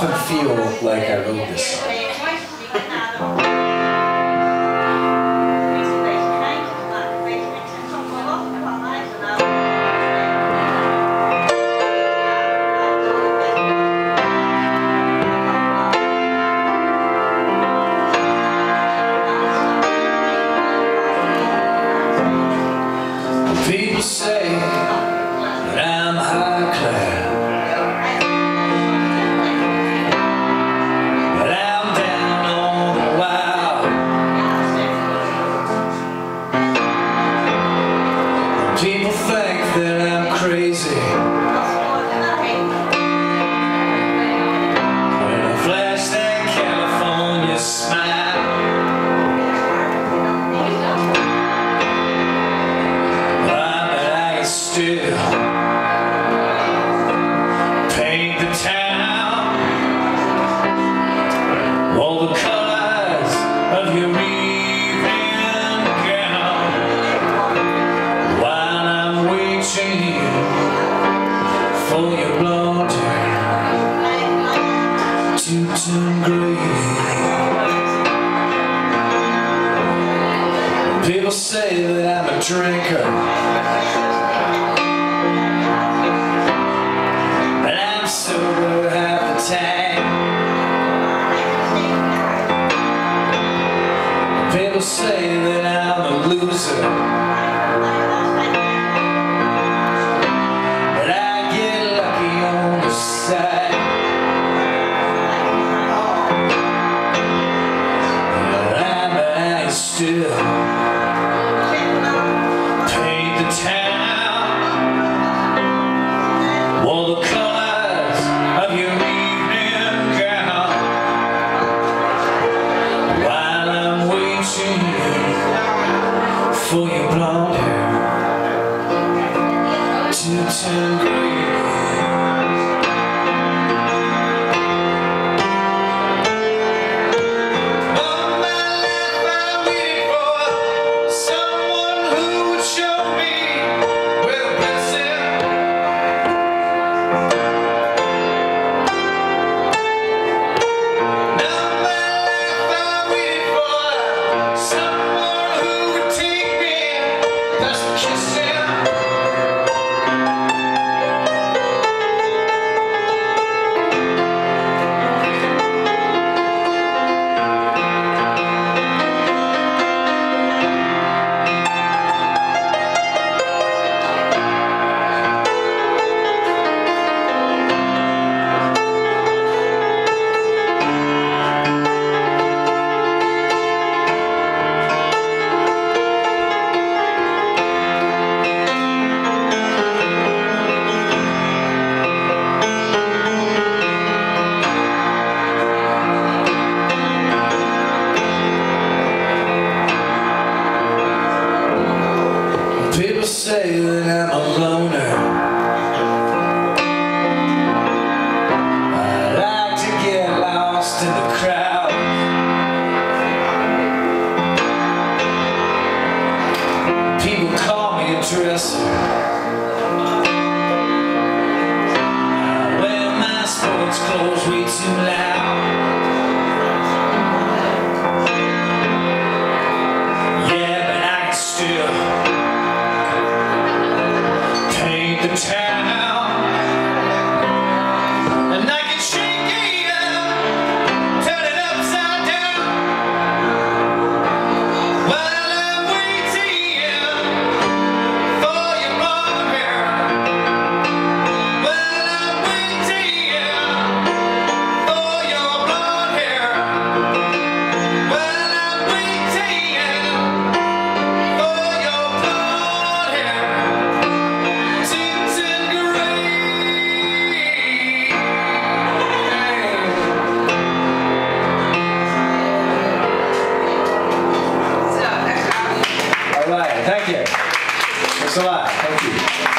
often feel like I wrote this song. People say that I'm high class Yeah. People say that I'm a drinker. But I'm sober half the time. People say that I'm a loser. mountain voice I wear my sports clothes way too loud. Lot. Thank you.